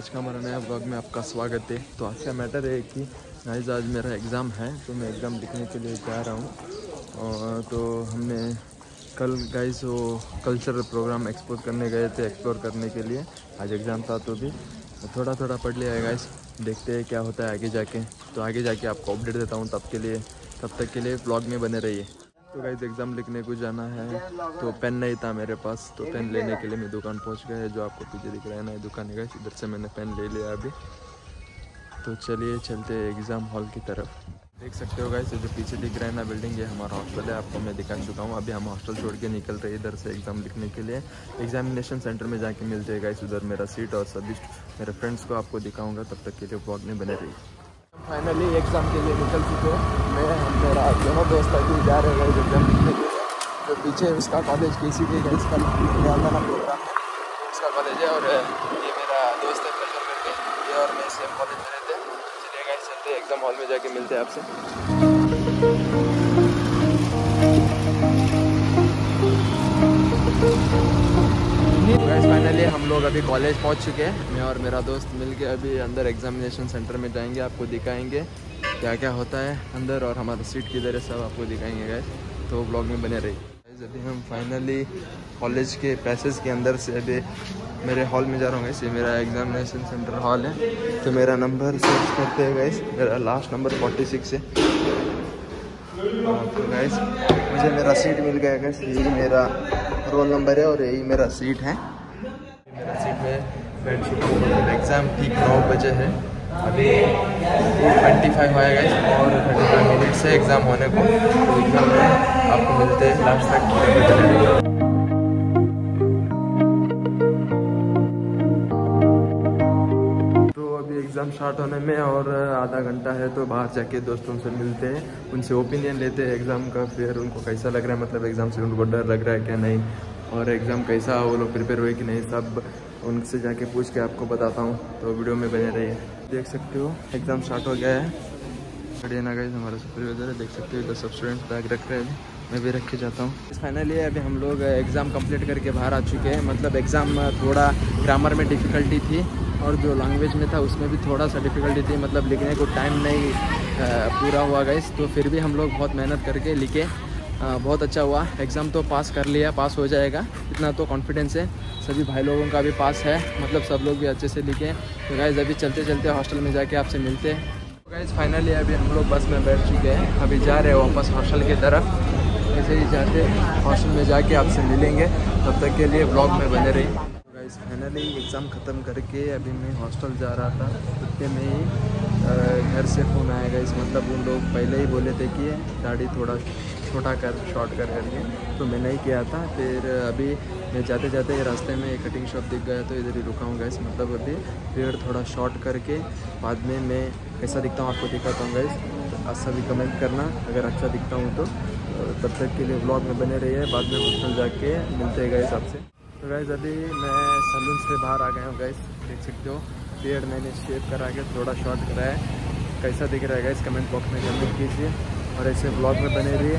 स्वागत है। तो आज का मैटर है कि गाइस आज मेरा एग्ज़ाम है तो मैं एग्ज़ाम लिखने के लिए जा रहा हूँ। और तो हमने कल गाइस वो कल्चरल प्रोग्राम एक्सपोज करने गए थे एक्सप्लोर करने के लिए। आज एग्ज़ाम था तो भी। थोड़ा थोड़ा पढ़ लिया है गाइस देखते हैं क्या होता है आगे जाके। तो आगे जाके आपको अपडेट देता हूँ तब के लिए, तब तक के लिए ब्लॉग में बने रहिए। तो गाइज़ एग्ज़ाम लिखने को जाना है। तो पेन नहीं था मेरे पास तो पेन लेने के लिए मैं दुकान पहुँच गया है, जो आपको पीछे दिख रहा है ना दुकान है इधर से मैंने पेन ले लिया अभी। तो चलिए चलते एग्ज़ाम हॉल की तरफ़। देख सकते हो गाइस जो पीछे दिख रहा है ना बिल्डिंग ये हमारा हॉस्टल है। आपको मैं दिखा चुका हूँ। अभी हम हॉस्टल छोड़ के निकल रहे हैं इधर से एग्ज़ाम लिखने के लिए। एग्जामिनेशन सेंटर में जाके मिल जाएगा इस उधर मेरा सीट और सभी मेरे फ्रेंड्स को आपको दिखाऊँगा, तब तक के लिए ब्लॉग में बने रही। फाइनली एग्ज़ाम के लिए निकल चुके हैं। मैं दोनों दोस्त अभी जा रहे हैं एग्ज़ाम लिखने के तो पीछे उसका कॉलेज के का इसका प्रोग्राम है उसका कॉलेज है और ये मेरा दोस्त है ये और मैं सेम कॉलेज में रहते हैं। चलिए गाइस चलते एग्ज़ाम हॉल में जाके मिलते हैं आपसे। गाइस फाइनली हम लोग अभी कॉलेज पहुँच चुके हैं। मैं और मेरा दोस्त मिल के अभी अंदर एग्जामिनेशन सेंटर में जाएँगे, आपको दिखाएँगे। क्या क्या होता है अंदर और हमारा सीट किधर है, सब आपको दिखाएँगे गाइस तो ब्लॉग में बने गाइस अभी हम फाइनली कॉलेज के पैसेज के अंदर से अभी मेरे हॉल में जा रहा हूँ गाइस ये मेरा एग्जामिनेशन सेंटर हॉल है। तो मेरा नंबर सर्च करते हैं गाइस मेरा लास्ट नंबर फोर्टी सिक्स है तो गाइस मुझे मेरा सीट मिल गया गाइस यही मेरा रोल नंबर है और यही मेरा सीट है। मेरा सीट में हूँ। एग्ज़ाम ठीक नौ बजे है। अभी ट्वेंटी फाइव आएगा और थर्टी फाइव मिनट से एग्ज़ाम होने को। तो एग्ज़ाम में आपको मिलते हैं लास्ट तक। तो एग्ज़ाम स्टार्ट होने में और आधा घंटा है तो बाहर जाके दोस्तों से मिलते हैं। उनसे ओपिनियन लेते हैं एग्ज़ाम का, फिर उनको कैसा लग रहा है? मतलब एग्ज़ाम से उनको डर लग रहा है क्या नहीं? और एग्ज़ाम कैसा, वो लोग प्रिपेयर हुए कि नहीं? सब उनसे जाके पूछ के आपको बताता हूँ। तो वीडियो में बने रहिए। देख सकते हो एग्ज़ाम स्टार्ट हो गया है। बढ़िया ना गई हमारा सुपरवाइजर है। देख सकते हो, इधर सब स्टूडेंट्स बैग रख रहे हैं। मैं भी रख जाता हूँ। फाइनली अभी हम लोग एग्ज़ाम कंप्लीट करके बाहर आ चुके हैं। मतलब एग्ज़ाम थोड़ा ग्रामर में डिफ़िकल्टी थी और जो लैंग्वेज में था, उसमें भी थोड़ा सा डिफ़िकल्टी थी। मतलब लिखने को टाइम नहीं पूरा हुआ गई तो फिर भी हम लोग बहुत मेहनत करके लिखे। बहुत अच्छा हुआ। एग्ज़ाम तो पास कर लिया पास हो जाएगा। इतना तो कॉन्फिडेंस है। सभी भाई लोगों का भी पास है। मतलब सब लोग भी अच्छे से लिखे। तो गाइज़ अभी चलते चलते हॉस्टल में जाके आपसे मिलते हैं। तो गाइज़ फाइनली अभी हम लोग बस में बैठ चुके हैं। अभी जा रहे हैं वापस हॉस्टल की तरफ़। ऐसे ही जाते हॉस्टल में जाके आपसे मिलेंगे। तब तक के लिए ब्लॉग में बने रही फाइनली एग्ज़ाम ख़त्म करके अभी मैं हॉस्टल जा रहा था। उतने में ही घर से फ़ोन आएगा इस मतलब उन लोग पहले ही बोले थे कि दाढ़ी थोड़ा छोटा कर शॉर्ट कर करके तो मैं नहीं किया था। फिर अभी मैं जाते जाते रास्ते में एक कटिंग शॉप दिख गया तो इधर ही रुका हूँ गैस मतलब अभी पेड़ थोड़ा शॉर्ट करके बाद में मैं कैसा दिखता हूँ आपको दिखाता हूँ गैस अच्छा भी कमेंट करना, अगर अच्छा दिखता हूँ तो। तब तक के लिए ब्लॉग में बने रहिए। बाद में हॉस्टल जाके मिलते हैं गैस आपसे। तो गैस अभी मैं सलून से बाहर आ गया हूँ गैस देख सकते हो पेड़ मैंने शेप करा के थोड़ा शॉर्ट कराया है। कैसा दिख रहा है गैस कमेंट बॉक्स में कमेंट कीजिए। और ऐसे ब्लॉग में बने रहिए।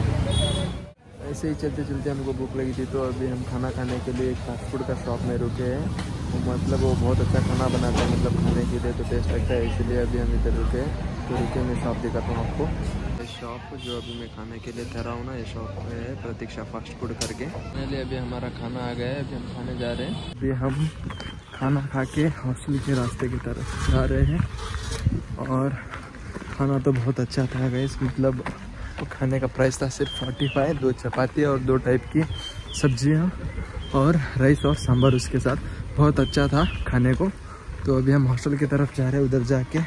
ऐसे ही चलते चलते हमको भूख लगी थी तो अभी हम खाना खाने के लिए एक फास्ट फ़ूड का शॉप में रुके हैं। तो मतलब वो बहुत अच्छा खाना बनाता है मतलब खाने के लिए तो टेस्ट लगता है, इसलिए अभी हम इधर रुके हैं। तो रुके मैं शॉप दिखाता हूँ आपको। शॉप जो अभी मैं खाने के लिए ठहरा हूँ ना, ये शॉप है प्रतीक्षा फास्ट फ़ूड करके। पहले अभी हमारा खाना आ गया है, अभी हम खाने जा रहे हैं। अभी हम खाना खा के हॉस्टल के रास्ते की तरफ़ जा रहे हैं। और खाना तो बहुत अच्छा था गैस मतलब तो खाने का प्राइस था सिर्फ़ फोर्टी फाइव दो चपाती और दो टाइप की सब्ज़ियाँ और राइस और सांभर उसके साथ। बहुत अच्छा था खाने को। तो अभी हम हॉस्टल की तरफ़ जा रहे हैं, उधर जाके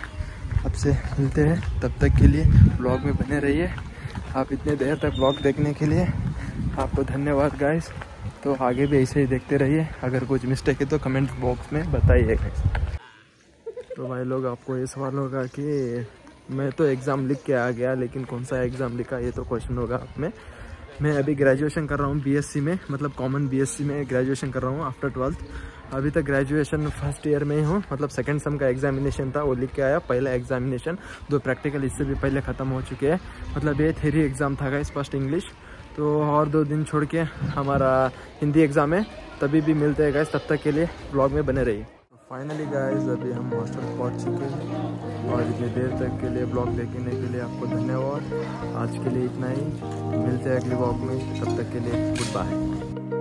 आपसे मिलते हैं। तब तक के लिए ब्लॉग में बने रहिए। आप इतने देर तक ब्लॉग देखने के लिए आपको धन्यवाद गाइस तो आगे भी ऐसे ही देखते रहिए। अगर कुछ मिस्टेक है तो कमेंट बॉक्स में बताइए गाइस तो भाई लोग, आपको ये सवाल होगा कि मैं तो एग्ज़ाम लिख के आ गया, लेकिन कौन सा एग्ज़ाम लिखा, ये तो क्वेश्चन होगा आप में। मैं अभी ग्रेजुएशन कर रहा हूँ बीएससी में मतलब कॉमन बीएससी में ग्रेजुएशन कर रहा हूँ आफ्टर ट्वेल्थ अभी तक ग्रेजुएशन फ़र्स्ट ईयर में ही हूँ मतलब सेकंड सम का एग्जामिनेशन था, वो लिख के आया, पहला एग्जामिनेशन दो प्रैक्टिकल इससे भी पहले ख़त्म हो चुके हैं मतलब ये थेरी एग्ज़ाम था इस फ़र्स्ट इंग्लिश तो और दो दिन छोड़ के हमारा हिंदी एग्ज़ाम है, तभी भी मिलते हैं गैस तब तक के लिए ब्लॉग में बने रहिए। फाइनली गाइस अभी हम हॉस्टल पहुँच चुके हैं। और इतनी देर तक के लिए ब्लॉग देखने के लिए आपको धन्यवाद। आज के लिए इतना ही। मिलते हैं अगले ब्लॉग में। तब तक के लिए गुड बाय